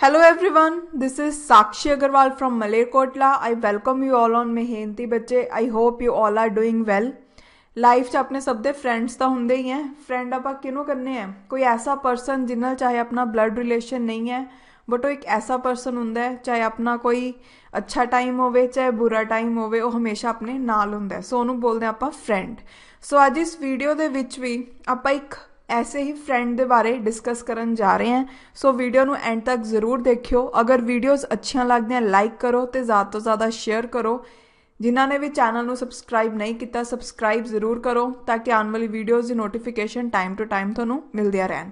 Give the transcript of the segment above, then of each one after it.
Hello everyone, this is Sakshi Agarwal from Malerkotla. I welcome you all on Mehnti ਬੱਚੇ I hope you all are doing well. Life 'ਚ ਆਪਣੇ ਸਭ ਦੇ friends ਤਾਂ ਹੁੰਦੇ ਹੀ ਐ ਫਰੈਂਡ ਆਪਾਂ ਕਿਹਨੂੰ ਕਰਨੇ ਆ ਕੋਈ ਐਸਾ ਪਰਸਨ ਜਿੰਨਾ ਚਾਹੇ ਆਪਣਾ ਬਲੱਡ ਰਿਲੇਸ਼ਨ ਨਹੀਂ ਹੈ ਬਟ ਉਹ ਇੱਕ ਐਸਾ ਪਰਸਨ ਹੁੰਦਾ ਹੈ ਚਾਹੇ ਆਪਣਾ ਕੋਈ ਅੱਛਾ ਟਾਈਮ ਹੋਵੇ ਚਾਹੇ ਬੁਰਾ ਟਾਈਮ ਹੋਵੇ ਉਹ ਹਮੇਸ਼ਾ ਆਪਣੇ ਨਾਲ ਹੁੰਦਾ ਸੋ ਉਹਨੂੰ ਬੋਲਦੇ ਆਪਾਂ ਫਰੈਂਡ ਸੋ ਅੱਜ ਇਸ ਵੀਡੀਓ ਦੇ ਵਿੱਚ ਵੀ ਆਪਾਂ ਇੱਕ ਐਸੇ ਹੀ ਫਰੈਂਡ ਦੇ ਬਾਰੇ ਡਿਸਕਸ ਕਰਨ ਜਾ ਰਹੇ ਹਾਂ। ਸੋ ਵੀਡੀਓ ਨੂੰ ਐਂਡ ਤੱਕ ਜ਼ਰੂਰ ਦੇਖਿਓ। ਅਗਰ ਵੀਡੀਓਜ਼ ਅੱਛੀਆਂ ਲੱਗਦੀਆਂ ਲਾਈਕ ਕਰੋ ਤੇ ਜ਼ਿਆਦਾ ਤੋਂ ਜ਼ਿਆਦਾ ਸ਼ੇਅਰ ਕਰੋ। ਜਿਨ੍ਹਾਂ ਨੇ ਵੀ ਚੈਨਲ ਨੂੰ ਸਬਸਕ੍ਰਾਈਬ ਨਹੀਂ ਕੀਤਾ ਸਬਸਕ੍ਰਾਈਬ ਜ਼ਰੂਰ ਕਰੋ ਤਾਂ ਕਿ ਆਉਣ ਵਾਲੀ ਵੀਡੀਓਜ਼ ਦੀ ਨੋਟੀਫਿਕੇਸ਼ਨ ਟਾਈਮ ਟੂ ਟਾਈਮ ਤੁਹਾਨੂੰ ਮਿਲਦੀਆਂ ਰਹਿਣ।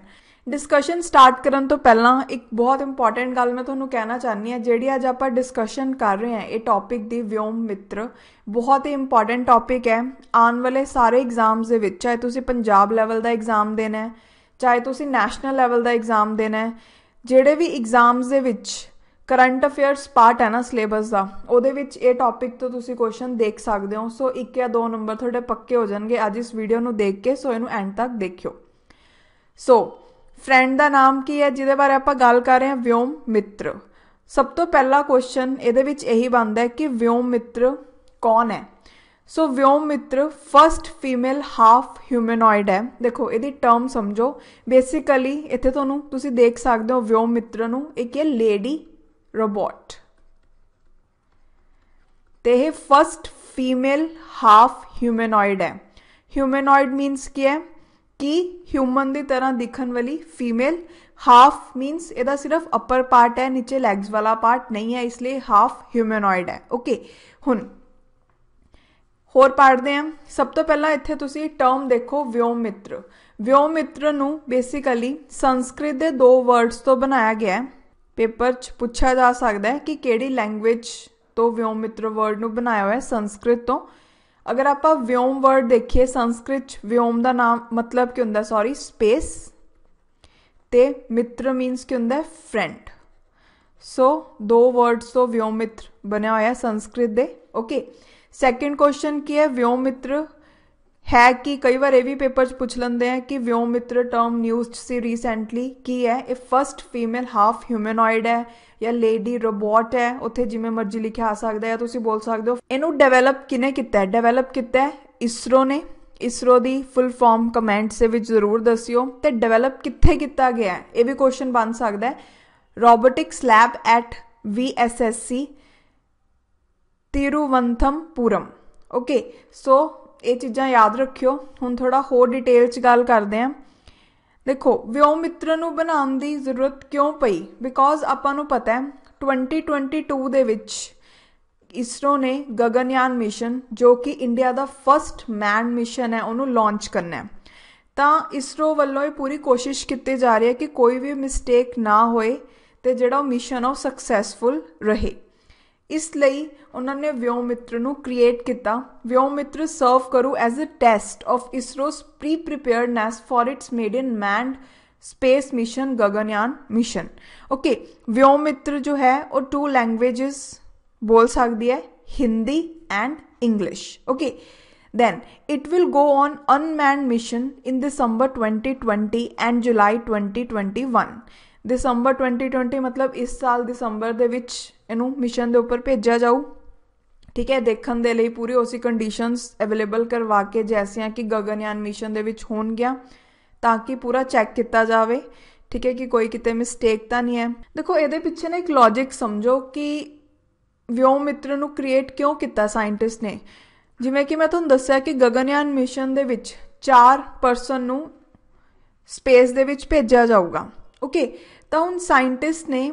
ਡਿਸਕਸ਼ਨ ਸਟਾਰਟ ਕਰਨ ਤੋਂ ਪਹਿਲਾਂ ਇੱਕ ਬਹੁਤ ਇੰਪੋਰਟੈਂਟ ਗੱਲ ਮੈਂ ਤੁਹਾਨੂੰ ਕਹਿਣਾ ਚਾਹਨੀ ਹਾਂ, ਜਿਹੜੀ ਅੱਜ ਆਪਾਂ ਡਿਸਕਸ਼ਨ ਕਰ ਰਹੇ ਹਾਂ, ਇਹ ਟੌਪਿਕ ਦੀ ਵਿਯੋਮ ਮਿੱਤਰ ਬਹੁਤ ਹੀ ਇੰਪੋਰਟੈਂਟ ਟੌਪਿਕ ਹੈ। ਆਉਣ ਵਾਲੇ ਸਾਰੇ ਐਗਜ਼ਾਮਸ ਦੇ ਵਿੱਚ, ਚਾਹੇ ਤੁਸੀਂ ਪੰਜਾਬ ਲੈਵਲ ਦਾ ਐਗਜ਼ਾਮ ਦੇਣਾ ਹੈ, ਚਾਹੇ ਤੁਸੀਂ ਨੈਸ਼ਨਲ ਲੈਵਲ ਦਾ ਐਗਜ਼ਾਮ ਦੇਣਾ ਹੈ, ਜਿਹੜੇ ਵੀ ਐਗਜ਼ਾਮਸ ਦੇ ਵਿੱਚ ਕਰੰਟ ਅਫੇਅਰਸ ਪਾਰਟ ਹੈ ਨਾ ਸਿਲੇਬਸ ਦਾ, ਉਹਦੇ ਵਿੱਚ ਇਹ ਟੌਪਿਕ ਤੋਂ ਤੁਸੀਂ ਕੁਐਸਚਨ ਦੇਖ ਸਕਦੇ ਹੋ। ਸੋ ਇੱਕ ਜਾਂ ਦੋ ਨੰਬਰ ਤੁਹਾਡੇ ਪੱਕੇ ਹੋ ਜਾਣਗੇ, ਅੱਜ ਇਸ ਵੀਡੀਓ ਨੂੰ ਦੇਖ ਕੇ, ਸੋ ਇਹਨੂੰ ਐਂਡ ਤੱਕ ਦੇਖਿਓ। ਸੋ ਫਰੈਂਡ ਦਾ ਨਾਮ ਕੀ ਹੈ, ਜਿਹਦੇ ਬਾਰੇ ਆਪਾਂ ਗੱਲ ਕਰ ਰਹੇ ਹਾਂ? ਵਿਯੋਮ ਮਿੱਤਰ। ਸਭ ਤੋਂ ਪਹਿਲਾ ਕੁਐਸਚਨ ਇਹਦੇ ਵਿੱਚ ਇਹੀ ਬਣਦਾ ਹੈ ਕਿ ਵਿਯੋਮ ਮਿੱਤਰ ਕੌਣ ਹੈ? ਸੋ ਵਿਯੋਮ ਮਿੱਤਰ ਫਰਸਟ ਫੀਮੇਲ ਹਾਫ ਹਿਊਮਨੋਇਡ ਹੈ। ਦੇਖੋ, ਇਹਦੀ ਟਰਮ ਸਮਝੋ। ਬੇਸਿਕਲੀ ਇੱਥੇ ਤੁਹਾਨੂੰ ਤੁਸੀਂ ਦੇਖ ਸਕਦੇ ਹੋ ਵਿਯੋਮ ਮਿੱਤਰ ਨੂੰ। ਇੱਕ ਹੈ ਲੇਡੀ ਰੋਬੋਟ ਤੇ ਇਹ ਫਰਸਟ ਫੀਮੇਲ ਹਾਫ ਹਿਊਮਨੋਇਡ ਹੈ। ਹਿਊਮਨੋਇਡ ਮੀਨਸ ਕੀ ਹੈ? ਕਿ ਹਿਊਮਨ ਦੀ ਤਰ੍ਹਾਂ ਦਿਖਣ ਵਾਲੀ ਫੀਮੇਲ ਹਾਫ ਮੀਨਸ ਇਹਦਾ ਸਿਰਫ ਅਪਰ ਪਾਰਟ ਹੈ, ਨੀਚੇ ਲੈਗਸ ਵਾਲਾ ਪਾਰਟ ਨਹੀਂ ਹੈ, ਇਸ ਲਈ ਹਾਫ ਹਿਊਮਨੋਇਡ ਹੈ। ਓਕੇ ਹੁਣ ਹੋਰ ਪੜ੍ਹਦੇ ਹਾਂ। ਸਭ ਤੋਂ ਪਹਿਲਾਂ ਇੱਥੇ ਤੁਸੀਂ ਟਰਮ ਦੇਖੋ ਵਿਯੋਮ ਮਿੱਤਰ ਵਿਯੋਮ ਮਿੱਤਰ ਨੂੰ ਬੇਸਿਕਲੀ ਸੰਸਕ੍ਰਿਤ ਦੇ ਦੋ ਵਰਡਸ ਤੋਂ ਬਣਾਇਆ ਗਿਆ ਹੈ। ਪੇਪਰ 'ਚ ਪੁੱਛਿਆ ਜਾ ਸਕਦਾ ਹੈ ਕਿ ਕਿਹੜੀ ਲੈਂਗੁਏਜ ਤੋਂ ਵਿਯੋਮ ਮਿੱਤਰ ਵਰਡ ਨੂੰ ਬਣਾਇਆ ਹੋਇਆ ਹੈ, ਸੰਸਕ੍ਰਿਤ ਤੋਂ। ਅਗਰ ਆਪਾਂ ਵਿਯੋਮ ਵਰਡ ਦੇਖੀਏ ਸੰਸਕ੍ਰਿਤ 'ਚ ਵਿਯੋਮ ਦਾ ਨਾਮ ਮਤਲਬ ਕੀ ਹੁੰਦਾ ਸੌਰੀ ਸਪੇਸ ਤੇ ਮਿੱਤਰ ਮੀਨਸ ਕੀ ਹੁੰਦਾ ਫਰੈਂਡ ਸੋ ਦੋ ਵਰਡਸ ਤੋਂ ਵਿਯੋਮ ਮਿੱਤਰ ਬਣਿਆ ਹੋਇਆ ਸੰਸਕ੍ਰਿਤ ਦੇ ਓਕੇ ਸੈਕੰਡ ਕੁਐਸਚਨ ਕੀ ਹੈ ਵਿਯੋਮ ਮਿੱਤਰ ਹੈ ਕਿ ਕਈ ਵਾਰ ਇਹ ਵੀ ਪੇਪਰ 'ਚ ਪੁੱਛ ਲੈਂਦੇ ਆ ਕਿ ਵਿਯੋਮ ਮਿੱਤਰ ਟਰਮ ਨਿਊਜ਼ 'ਚ ਸੀ ਰੀਸੈਂਟਲੀ ਕੀ ਹੈ ਇਹ ਫਰਸਟ ਫੀਮੇਲ ਹਾਫ ਹਿਊਮਨੋਇਡ ਹੈ ਜਾਂ ਲੇਡੀ ਰੋਬੋਟ ਹੈ, ਉੱਥੇ ਜਿਵੇਂ ਮਰਜ਼ੀ ਲਿਖਿਆ ਆ ਸਕਦਾ ਹੈ ਤੁਸੀਂ ਬੋਲ ਸਕਦੇ ਹੋ। ਇਹਨੂੰ ਡਿਵੈਲਪ ਕਿਨੇ ਕੀਤਾ ਹੈ? ਡਿਵੈਲਪ ਕੀਤਾ ਹੈ ਇਸਰੋ ਨੇ। ਇਸਰੋ ਦੀ ਫੁੱਲ ਫਾਰਮ ਕਮੈਂਟਸ ਦੇ ਵਿੱਚ ਜ਼ਰੂਰ ਦੱਸਿਓ। ਤੇ ਡਿਵੈਲਪ ਕਿੱਥੇ ਕੀਤਾ ਗਿਆ ਹੈ? ਇਹ ਵੀ ਕੁਐਸਚਨ ਬਣ ਸਕਦਾ ਹੈ। Robotics lab at VSSC Thiruvananthapuram okay so ਇਹ ਚੀਜ਼ਾਂ ਯਾਦ ਰੱਖਿਓ। ਹੁਣ ਥੋੜਾ ਹੋਰ ਡਿਟੇਲ 'ਚ ਗੱਲ ਕਰਦੇ ਹਾਂ। ਦੇਖੋ ਵਿਯੋਮ ਮਿੱਤਰ ਨੂੰ ਬਣਾਉਣ ਦੀ ਜ਼ਰੂਰਤ ਕਿਉਂ ਪਈ? ਬਿਕੋਜ਼ ਆਪਾਂ ਨੂੰ ਪਤਾ ਹੈ 2022 ਦੇ ਵਿੱਚ ਇਸਰੋ ਨੇ ਗਗਨਯਾਨ ਮਿਸ਼ਨ, ਜੋ ਕਿ ਇੰਡੀਆ ਦਾ ਫਰਸਟ ਮੈਨ ਮਿਸ਼ਨ ਹੈ, ਉਹਨੂੰ ਲਾਂਚ ਕਰਨਾ ਹੈ। ਤਾਂ ਇਸਰੋ ਵੱਲੋਂ ਇਹ ਪੂਰੀ ਕੋਸ਼ਿਸ਼ ਕੀਤੀ ਜਾ ਰਹੀ ਹੈ ਕਿ ਕੋਈ ਵੀ ਮਿਸਟੇਕ ਨਾ ਹੋਏ ਤੇ ਜਿਹੜਾ ਉਹ ਮਿਸ਼ਨ ਉਹ ਸਕਸੈਸਫੁਲ ਰਹੇ। ਇਸ ਲਈ ਉਹਨਾਂ ਨੇ क्रिएट ਨੂੰ ਕ੍ਰੀਏਟ ਕੀਤਾ सर्व ਸਰਵ ਕਰੂ as a test of ISRO's pre preparedness for its in manned manned space mission Gaganyaan mission okay Vyomitra जो है वह टू लैंग्वेजेस बोल सकती है, Hindi and English okay then it will go on unmanned mission in December 2020 and July 2021 ਦਸੰਬਰ 2020 ਮਤਲਬ ਇਸ ਸਾਲ ਦਸੰਬਰ ਦੇ ਵਿੱਚ ਇਹਨੂੰ ਮਿਸ਼ਨ ਦੇ ਉੱਪਰ ਭੇਜਿਆ ਜਾਊ। ਠੀਕ ਹੈ, ਦੇਖਣ ਦੇ ਲਈ ਪੂਰੀ ਉਸੇ ਕੰਡੀਸ਼ਨਸ ਅਵੇਲੇਬਲ ਕਰਵਾ ਕੇ ਜੈਸੀਆਂ ਕਿ ਗਗਨਯਾਨ ਮਿਸ਼ਨ ਦੇ ਵਿੱਚ ਹੋਣਗੀਆਂ ਤਾਂ ਕਿ ਪੂਰਾ ਚੈੱਕ ਕੀਤਾ ਜਾਵੇ। ਠੀਕ ਹੈ ਕਿ ਕੋਈ ਕਿਤੇ ਮਿਸਟੇਕ ਤਾਂ ਨਹੀਂ ਹੈ। ਦੇਖੋ, ਇਹਦੇ ਪਿੱਛੇ ਨਾ ਇੱਕ ਲੌਜੀਕ ਸਮਝੋ ਕਿ ਵਿਯੋਮ ਮਿੱਤਰ ਨੂੰ ਕ੍ਰੀਏਟ ਕਿਉਂ ਕੀਤਾ ਸਾਇੰਟਿਸਟ ਨੇ? ਜਿਵੇਂ ਕਿ ਮੈਂ ਤੁਹਾਨੂੰ ਦੱਸਿਆ ਕਿ ਗਗਨਯਾਨ ਮਿਸ਼ਨ ਦੇ ਵਿੱਚ ਚਾਰ ਪਰਸਨ ਨੂੰ ਸਪੇਸ ਦੇ ਵਿੱਚ ਭੇਜਿਆ ਜਾਊਗਾ। ਓਕੇ ਤਾਂ ਹੁਣ ਸਾਇੰਟਿਸਟ ਨੇ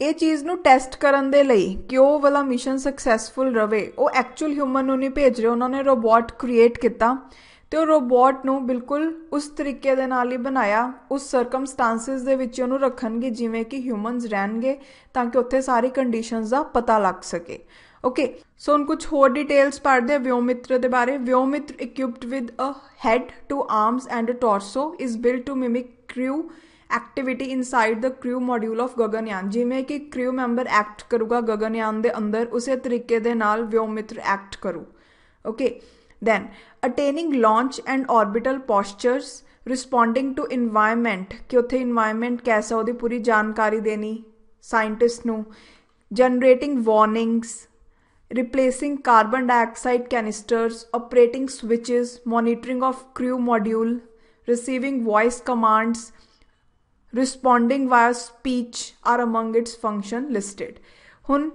ਇਹ ਚੀਜ਼ ਨੂੰ ਟੈਸਟ ਕਰਨ ਦੇ ਲਈ ਕਿ ਉਹ ਵਾਲਾ ਮਿਸ਼ਨ ਸਕਸੈਸਫੁਲ ਰਵੇ। ਉਹ ਐਕਚੁਅਲ ਹਿਊਮਨ ਨੂੰ ਨਹੀਂ ਭੇਜ ਰਹੇ, ਉਹਨਾਂ ਨੇ ਰੋਬੋਟ ਕ੍ਰੀਏਟ ਕੀਤਾ ਤੇ ਉਹ ਰੋਬੋਟ ਨੂੰ ਬਿਲਕੁਲ ਉਸ ਤਰੀਕੇ ਦੇ ਨਾਲ ਹੀ ਬਣਾਇਆ। ਉਸ ਸਰਕਮਸਟੈਂਸਸ ਦੇ ਵਿੱਚ ਉਹਨੂੰ ਰੱਖਣਗੇ, ਜਿਵੇਂ ਕਿ ਹਿਊਮਨਸ ਰਹਿਣਗੇ ਤਾਂ ਕਿ ਉੱਥੇ ਸਾਰੀ ਕੰਡੀਸ਼ਨਸ ਦਾ ਪਤਾ ਲੱਗ ਸਕੇ। ਓਕੇ ਸੋ ਹੁਣ ਕੁਝ ਹੋਰ ਡਿਟੇਲਸ ਪੜ੍ਹਦੇ ਆ ਦੇ ਬਾਰੇ। Vyomitra equipped with a head two arms and a torso is built to mimic crew activity inside the crew module of Gaganyaan ਜਿਵੇਂ ਕਿ ਕ੍ਰਿਊ ਮੈਂਬਰ ਐਕਟ ਕਰੂਗਾ ਗਗਨਯਾਨ ਦੇ ਅੰਦਰ ਉਸੇ ਤਰੀਕੇ ਦੇ ਨਾਲ ਵਿਓਮਿਤਰ ਐਕਟ ਕਰੂ। Okay then attaining launch and orbital postures responding to environment ਕਿ ਉੱਥੇ এনवायरमेंट ਕੈਸਾ ਉਹਦੀ ਪੂਰੀ ਜਾਣਕਾਰੀ ਦੇਣੀ ਸਾਇੰਟਿਸਟ ਨੂੰ। Generating warnings replacing carbon dioxide canisters, operating switches, monitoring of crew module, receiving voice commands, responding via speech are among its function listed. ਹੁਣ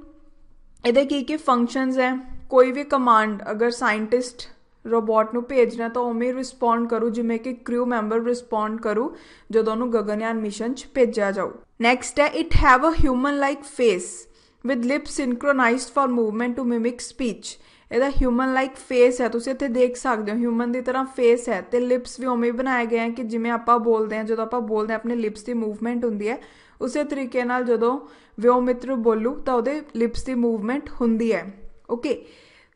ਇਹਦੇ ਕੀ ਕੀ ਫੰਕਸ਼ਨਸ ਹੈ, ਕੋਈ ਵੀ ਕਮਾਂਡ ਅਗਰ ਸਾਇੰਟਿਸਟ ਰੋਬੋਟ ਨੂੰ ਭੇਜਣਾ ਤਾਂ ਉਵੇਂ ਰਿਸਪੌਂਡ ਕਰੂ, ਜਿਵੇਂ ਕਿ ਕ੍ਰਿਊ ਮੈਂਬਰ ਰਿਸਪੌਂਡ ਕਰੂ, ਜਦੋਂ ਉਹਨੂੰ ਗਗਨਯਾਨ ਮਿਸ਼ਨ 'ਚ ਭੇਜਿਆ ਜਾਊ ਨੈਕਸਟ ਹੈ it have a human like face with lips synchronized for movement to mimic speech ਇਹਦਾ ਹਿਊਮਨ ਲਾਈਕ ਫੇਸ ਹੈ। ਤੁਸੀਂ ਇੱਥੇ ਦੇਖ ਸਕਦੇ ਹੋ ਹਿਊਮਨ ਦੀ ਤਰ੍ਹਾਂ ਫੇਸ ਹੈ ਤੇ ਲਿਪਸ ਵੀ ਉਵੇਂ ਬਣਾਏ ਗਏ ਆ ਕਿ ਜਿਵੇਂ ਆਪਾਂ ਬੋਲਦੇ ਹਾਂ, ਜਦੋਂ ਆਪਾਂ ਬੋਲਦੇ ਹਾਂ, ਆਪਣੇ ਲਿਪਸ ਦੀ ਮੂਵਮੈਂਟ ਹੁੰਦੀ ਹੈ, ਉਸੇ ਤਰੀਕੇ ਨਾਲ ਜਦੋਂ ਵਿਓਮਿਤਰ ਬੋਲੂ ਤਾਂ ਉਹਦੇ ਲਿਪਸ ਦੀ ਮੂਵਮੈਂਟ ਹੁੰਦੀ ਹੈ। Okay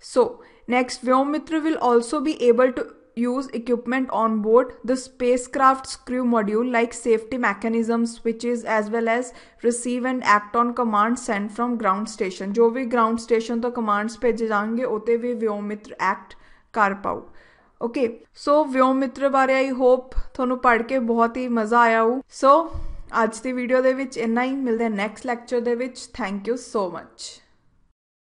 so next Vyomitra will also be able to use equipment on board the spacecraft's crew module like safety mechanisms switches as well as receive and act on commands sent from ground station ਜੋ ਵੀ ground station ਤੋਂ commands ਭੇਜੇ ਜਾਣਗੇ ਉਤੇ ਵੀ ਵਿਓਮਿਤਰ act ਕਰ ਪਾਉ okay so ਵਿਓਮਿਤਰ ਬਾਰੇ I hope ਤੁਹਾਨੂੰ ਪੜ੍ਹ ਕੇ ਬਹੁਤ ਹੀ ਮਜ਼ਾ ਆਇਆ ਹੋ ਸੋ ਅੱਜ ਦੀ ਵੀਡੀਓ ਦੇ ਵਿੱਚ ਇੰਨਾ ਹੀ ਮਿਲਦੇ ਨੈਕਸਟ ਲੈਕਚਰ ਦੇ ਵਿੱਚ ਥੈਂਕ ਯੂ ਸੋ ਮੱਚ